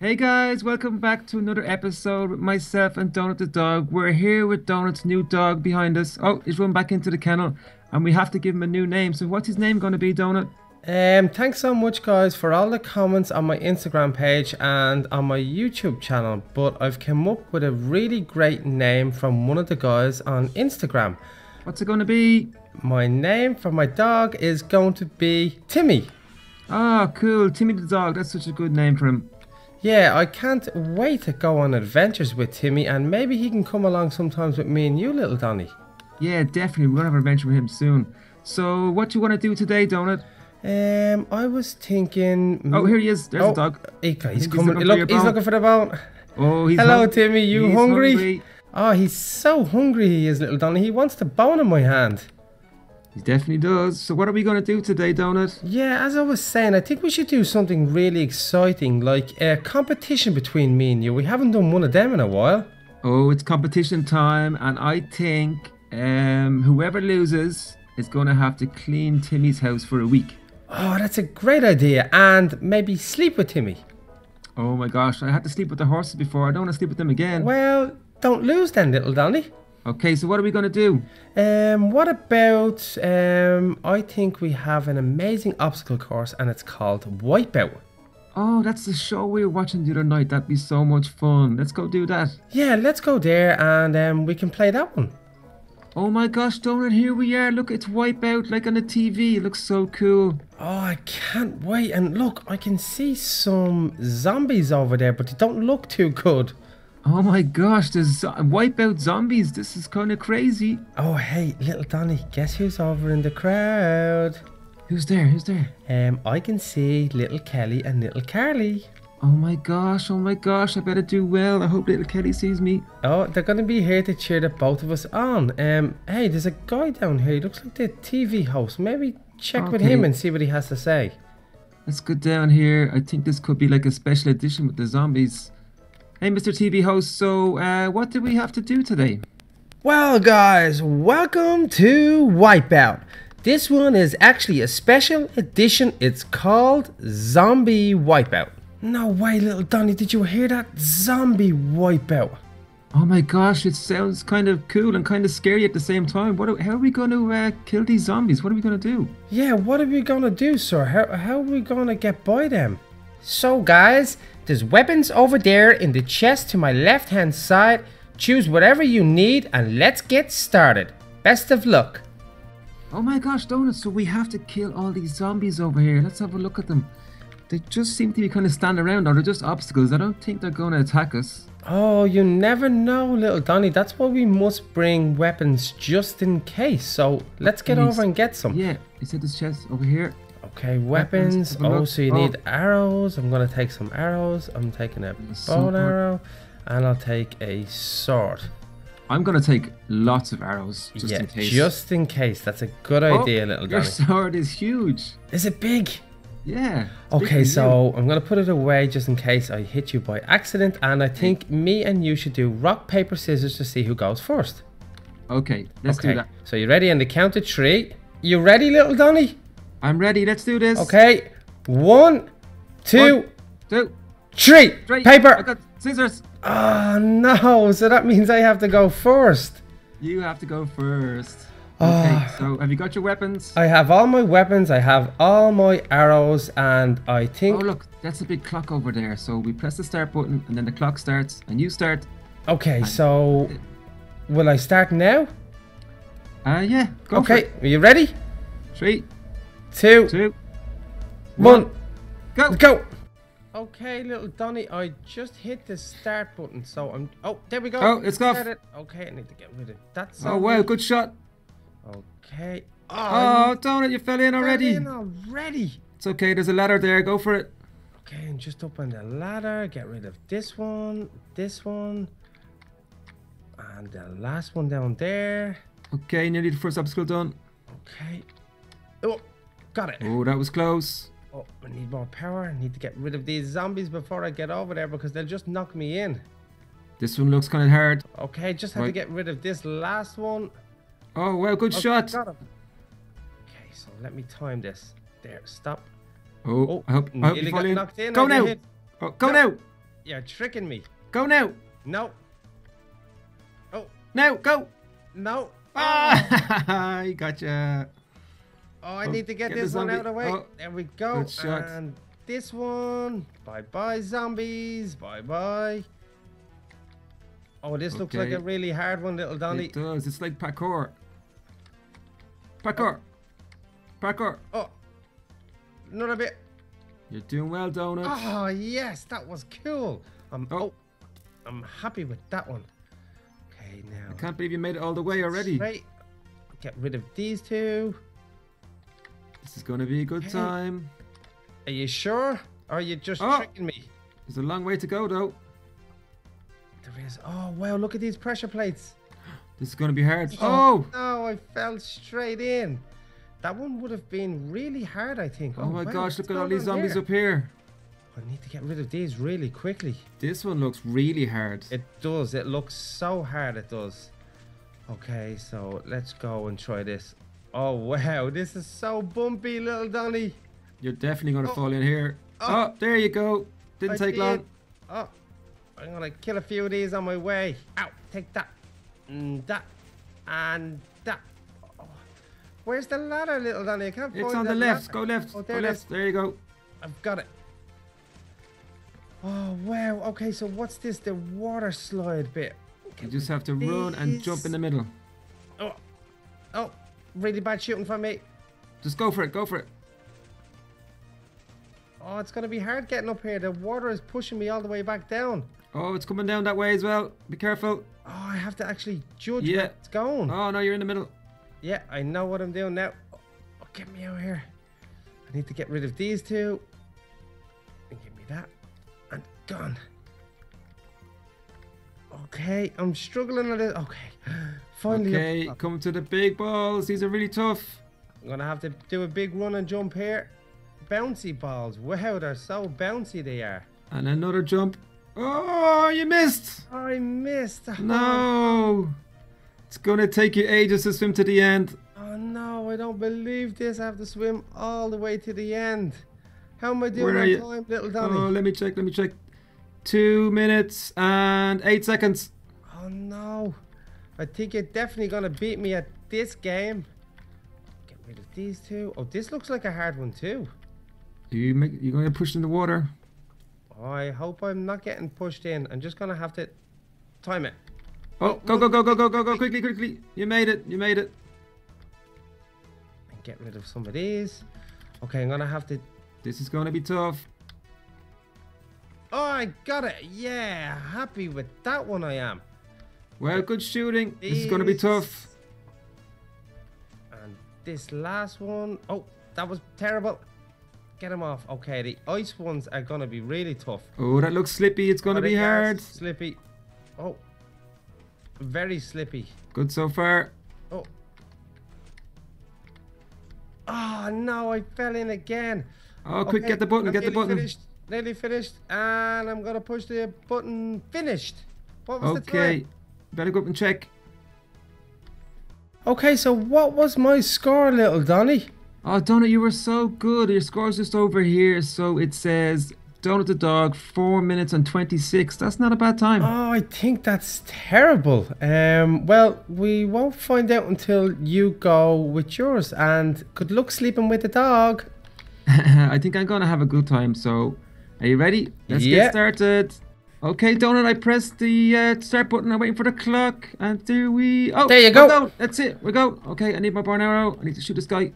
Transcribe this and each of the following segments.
Hey guys, welcome back to another episode with myself and Donut the dog. We're here with Donut's new dog behind us. Oh, he's run back into the kennel and we have to give him a new name. So what's his name going to be, Donut? Um, thanks so much, guys, for all the comments on my Instagram page and on my YouTube channel. But I've come up with a really great name from one of the guys on Instagram. What's it going to be? My name for my dog is going to be Timmy. Ah, cool. Timmy the dog. That's such a good name for him. Yeah, I can't wait to go on adventures with Timmy, and maybe he can come along sometimes with me and you, little Donny. Yeah, definitely. We're going to have an adventure with him soon. So, what do you want to do today, Donut? Um, I was thinking. Oh, here he is. There's oh, the dog. He, he's he's coming. looking for Look, he's looking for the bone. Oh, he's Hello, hung- Timmy. You he's hungry? Oh, he's so hungry. He is, little Donny. He wants the bone in my hand. He definitely does. So, what are we going to do today, Donut? Yeah, as I was saying, I think we should do something really exciting, like a competition between me and you. We haven't done one of them in a while. Oh, it's competition time, and I think um, whoever loses is going to have to clean Timmy's house for a week. Oh, that's a great idea. And maybe sleep with Timmy. Oh my gosh, I had to sleep with the horses before. I don't want to sleep with them again. Well, don't lose then, little Donny. Okay, so what are we going to do? Um, what about um? I think we have an amazing obstacle course, and it's called Wipeout. Oh, that's the show we were watching the other night. That'd be so much fun. Let's go do that. Yeah, let's go there, and um, we can play that one. Oh my gosh, Donut, here we are. Look, it's Wipeout like on the TV. It looks so cool. Oh, I can't wait! And look, I can see some zombies over there, but they don't look too good. Oh my gosh, there's zo- Wipeout zombies. This is kind of crazy. Oh, hey, little Donny, guess who's over in the crowd? Who's there? Who's there? Um, I can see little Kelly and little Carly. Oh my gosh, oh my gosh, I better do well. I hope little Kelly sees me. Oh, they're gonna be here to cheer the both of us on. Um, hey, there's a guy down here. He looks like the TV host. Maybe check with him and see what he has to say. Let's go down here. I think this could be like a special edition with the zombies. Hey, Mr. TV host, so uh, what do we have to do today? Well, guys, welcome to Wipeout. This one is actually a special edition. It's called Zombie Wipeout. No way, little Donny, did you hear that? Zombie Wipeout. Oh my gosh, it sounds kind of cool and kind of scary at the same time. What? Are, how are we going to uh, kill these zombies? What are we going to do? Yeah, what are we gonna do, sir? How, how are we gonna get by them? So, guys, there's weapons over there in the chest to my left hand side. Choose whatever you need and let's get started. Best of luck. Oh my gosh, Donuts, so we have to kill all these zombies over here. Let's have a look at them. They just seem to be kind of standing around, or they're just obstacles. I don't think they're going to attack us. Oh, you never know, little Donny. That's why we must bring weapons just in case. So, let's get over and get some. Yeah, you said this chest over here. Okay, weapons. a Oh, so you Oh. need arrows. I'm gonna take some arrows. I'm taking a bow and arrow. And I'll take a sword. I'm going to take lots of arrows just yeah, in case. just in case. That's a good Oh, idea, little Your Donny. sword is huge. Is it big? Yeah. Okay, so I'm gonna put it away just in case I hit you by accident, and I think me and you should do rock paper scissors to see who goes first. Okay, let's okay, do that. so you ready? And the count of three. You ready, little Donny? I'm ready. Let's do this. Okay, one, two, One, two, three. three. I Paper. got scissors. Oh no! So that means I have to go first. You have to go first. Ah. Okay, so have you got your weapons? I have all my weapons. I have all my arrows, and I think... Oh, look, that's a big clock over there. So we press the start button, and then the clock starts, and you start. Okay, so will I start now? Uh, yeah, go for Okay, are you ready? Three, Two, two, one. go. Go. Okay, little Donny, I just hit the start button, so I'm. Oh, there we go. Oh, it's off. Started. Okay, I need to get rid of that. Oh, wow, good shot. Okay. Oh, oh Donut, you fell in fell already. in already. It's okay, there's a ladder there. Go for it. Okay, and just up on the ladder, get rid of this one, this one, and the last one down there. Okay, nearly the first obstacle done. Okay. Oh, got it. Oh, that was close. Oh, I need more power. I need to get rid of these zombies before I get over there because they'll just knock me in. This one looks kind of hard. Okay, just have to get rid of this last one. Oh, wow, good Okay, shot. Okay, so let me time this. There, stop. Oh, Oh, I hope, I hope you got in. knocked in. Go now. Oh, go No. now. You're tricking me. Go now. No. Oh, Now, go. no. Ah, he gotcha. Oh, I Oh, need to get, get this one out of the way. Oh, there we go. And this one. Bye bye, zombies. Bye bye. Oh, this looks like a really hard one, little Donny. It does. It's like parkour. Parkour. Parkour. Oh, another bit. You're doing well, Donut. Oh, yes, that was cool. I'm, Oh. oh, I'm happy with that one. Okay, now. I can't believe you made it all the way already. Straight. Get rid of these two. This is going to be a good time. Are you sure? Or are you just Oh. tricking me? There's a long way to go, though. There is. Oh, wow, look at these pressure plates. This is going to be hard. Oh. oh! No, I fell straight in. That one would have been really hard, I think. Oh, oh my wow, gosh, look at all these zombies here? up here. I need to get rid of these really quickly. This one looks really hard. It does. It looks so hard. It does. Okay, so let's go and try this. Oh wow, this is so bumpy, little Donny. You're definitely going to Oh. fall in here. Oh. Oh, there you go. Didn't I take did. long. Oh, I'm gonna kill a few of these on my way. Ow! Take that, and that, and that. Oh, Where's the ladder, little Donny? I can't It's on the left. ladder. Go left. Oh, go there it left. is. There you go. I've got it. Oh wow. Okay, so what's this? The water slide bit. You just have to run and jump in the middle. Oh, oh, really bad shooting from me. Just go for it. Go for it. Oh, it's gonna be hard getting up here. The water is pushing me all the way back down. Oh, it's coming down that way as well. Be careful. Oh, I have to actually judge Yeah. where it's going. Oh, no, you're in the middle. Yeah, I know what I'm doing now. Oh, get me out here. I need to get rid of these two. And give me that. And gone. Okay, I'm struggling a little. Okay, finally. Okay, top. come to the big balls. These are really tough. I'm gonna have to do a big run and jump here. Bouncy balls. Wow, they're so bouncy they are. And another jump. Oh, you missed. I missed. No. It's going to take you ages to swim to the end. Oh no, I don't believe this. I have to swim all the way to the end. How am I doing Where are on you? time, little Oh, let me check. Let me check. Two minutes and eight seconds. Oh, no. I think you're definitely gonna beat me at this game. Get rid of these two. Oh, this looks like a hard one too. You make, you're going to get pushed in the water. I hope I'm not getting pushed in. I'm just gonna have to time it. Oh, go, go, go, go, go, go, go, quickly, quickly. You made it. You made it. And get rid of some of these. Okay, I'm gonna have to. This is going to be tough. Oh, I got it. Yeah, happy with that one. I am. Well, good shooting. This is going to be tough. And this last one, oh, that was terrible. Get him off. Okay, the ice ones are gonna be really tough. Oh, that looks slippy. It's going to Oh, be hard. Slippy. Oh, very slippy. Good so far. Oh. Ah, oh no, I fell in again. Oh, quick, Okay, get the button, I'm get the button. Finished, nearly finished, and I'm gonna push the button. Finished. What was the Okay. time? Better go up and check. Okay, so what was my score, little Donny? Oh, Donut, you were so good. Your score's just over here. So it says Donut the dog, 4 minutes and 26. That's not a bad time. Oh, I think that's terrible. Um, well, we won't find out until you go with yours. And good luck sleeping with the dog. I think I'm going to have a good time. So are you ready? Let's Yeah. get started. Okay, Donut, I pressed the uh, start button. I'm waiting for the clock. And do we... Oh, There you go. going. That's it. We go. Okay, I need my barn arrow. I need to shoot this guy.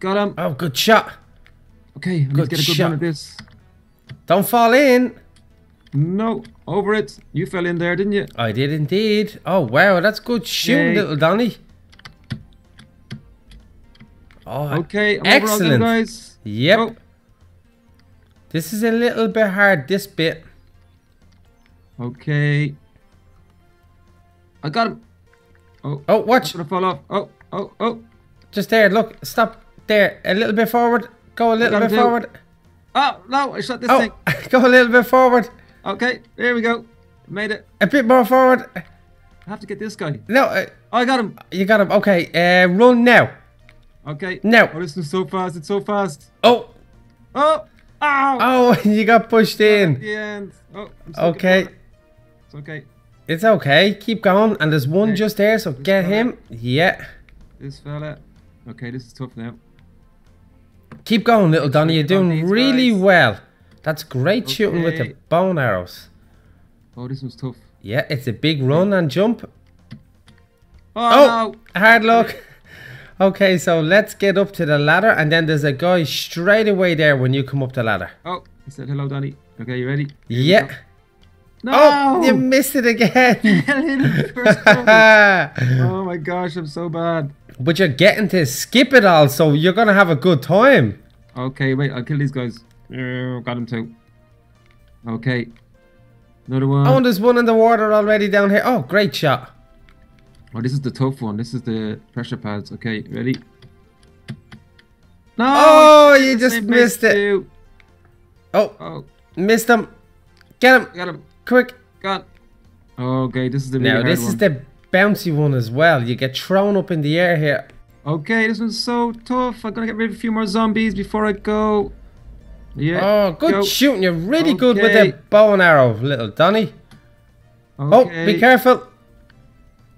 Got him. Oh, good shot. Okay, I need to good get a good shot. run at this. Don't fall in. No, over it. You fell in there, didn't you? I did indeed. Oh, wow, that's good shooting, Yay. little Donny. Oh, Okay, I'm excellent. guys. Yep. Oh, This is a little bit hard, this bit. Okay. I got him. Oh, Oh, I'm watch. gonna fall off. Oh, oh, oh. Just there, look. Stop there. A little bit forward. Go a little bit do- forward. Oh, no, I shot this Oh, thing. go a little bit forward. Okay, there we go. Made it. A bit more forward. I have to get this guy. No, uh, Oh, I got him. you got him. Okay, uh, run now. Okay. Now. Oh, this is so fast. It's so fast. Oh, Oh, Ow! Oh, you got pushed in. The end. Oh, I'm in Okay. Okay. It's okay. Keep going. And there's one Okay. just there, so get follow him. Yeah. This fella. Okay, this is tough now. Keep going, little Donny. You're doing really guys. well. That's great shooting with the bone arrows. Oh, this one's tough. Yeah, it's a big run and jump. Oh, Oh, hard luck. Okay, so let's get up to the ladder, and then there's a guy straight away there when you come up the ladder. Oh, he said hello, Donny. Okay, you ready? Here Yeah. No! Oh, you missed it again. Fell in the first one. oh my gosh, I'm so bad. but you're getting to skip it all, so you're gonna have a good time. Okay, wait, I'll kill these guys. Yeah, got him too. Okay. Another one. Oh, and there's one in the water already down here. Oh, great shot. Oh, this is the tough one. This is the pressure pads. Okay, ready? No! Oh, you just missed missed it. you. Oh, Oh, missed him. Get him, got him. Quick. Got. Okay, this is the really Now, this one. is the bouncy one as well. You get thrown up in the air here. Okay, this one's so tough. I'm gonna get rid of a few more zombies before I go. Yeah. Oh, good go. shooting. You're really good with Okay. the bow and arrow, little Donny. Oh, be careful.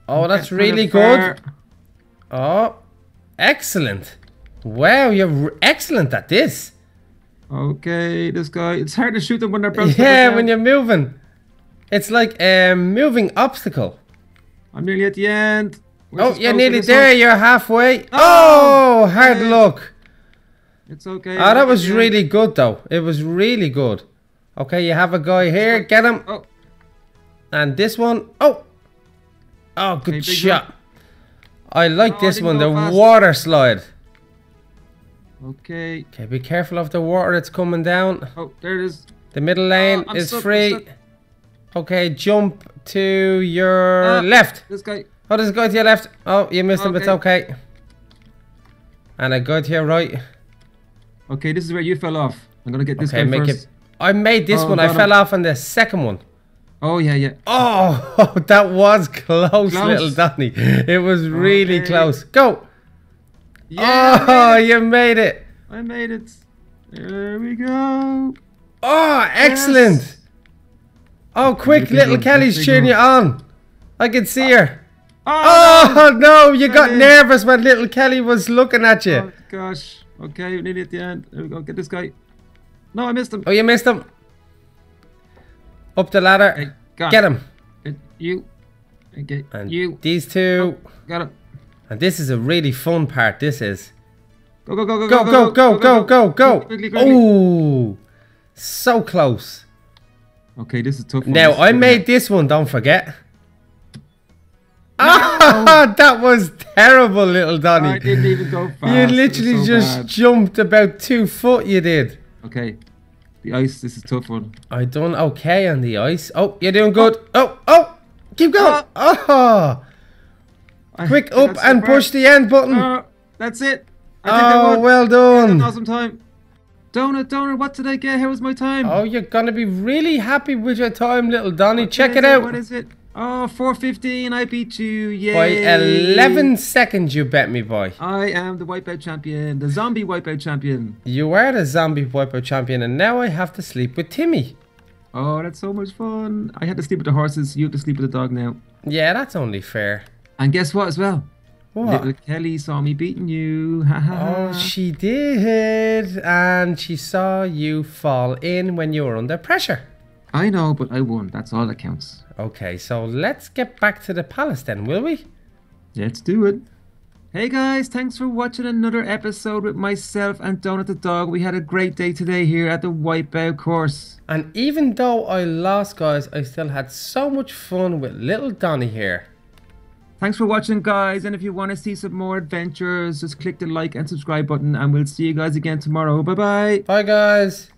Oh, that's Get really good. Oh, excellent. Wow, you're r- excellent at this. Okay, this guy. It's hard to shoot them when they're bouncing. Yeah, when you're moving. It's like a moving obstacle. I'm nearly at the end. Oh, you're nearly there. one? You're halfway. Oh, Oh, hard man. luck. It's okay. Oh, that was really good, though. It was really good. Okay, you have a guy here. Get him. Oh, And this one. Oh. Oh, good Okay, shot. I like Oh, this one. The fast. water slide. okay. Okay, be careful of the water that's coming down. Oh, there it is. The middle lane oh, I'm is stuck, free. Okay, jump to your Ah. left. This guy. Oh, there's a guy to your left. Oh, you missed him. It's Okay. And a guy to your right. Okay, this is where you fell off. I'm gonna get this Okay, guy make first. it. I made this Oh, one. I him. fell off on the second one. Oh yeah, yeah. Oh, that was close, Close. little Danny. It was really Okay. close. Go. Yeah, oh, made you made it. I made it. There we go. Oh, excellent. Yes. Oh, quick, little Kelly's big cheering you on. I can see her. Oh, Oh, no, you got Kelly. nervous when little Kelly was looking at you. oh gosh. Okay, we need it at the end. There we go. Get this guy. No, I missed him. Oh, you missed him. Up the ladder. Okay, Get him. Get you. Okay, And you. these two. Oh, got him. And this is a really fun part. This is. Go, go, go, go, Go, go, go, go, go, go. Quickly, quickly. Oh, so close. Okay, this is tough. one. Now, I made this one, don't forget. Ah, that was terrible, little Donny. I didn't even go fast. You literally so just bad. jumped about two foot, you did. Okay. The ice, this is a tough one. I done okay on the ice. Oh, you're doing good. Oh, oh, keep going. Oh, I- quick up and push the end button. Oh, that's it. I I Oh, won. well done. awesome time. Donut, donut, what did I get? How was my time? Oh, you're gonna be really happy with your time, little Donny. What Check is it out. What is it? Oh, 415. I beat you. Yay. By 11 seconds, you bet me, boy. I am the Wipeout champion, the zombie Wipeout champion. You are the zombie wipeout champion, and now I have to sleep with Timmy. Oh, that's so much fun. I had to sleep with the horses. You have to sleep with the dog now. Yeah, that's only fair. And guess what as well? What? Little Kelly saw me beating you. Oh, she did. And she saw you fall in when you were under pressure. I know, but I won. That's all that counts. Okay, so let's get back to the palace then, will we? Let's do it. Hey guys, thanks for watching another episode with myself and Donut the dog. We had a great day today here at the Wipeout course. And even though I lost, guys, I still had so much fun with little Donny here. Thanks for watching guys, and if you want to see some more adventures, just click the like and subscribe button and we'll see you guys again tomorrow. Bye bye. Bye, guys.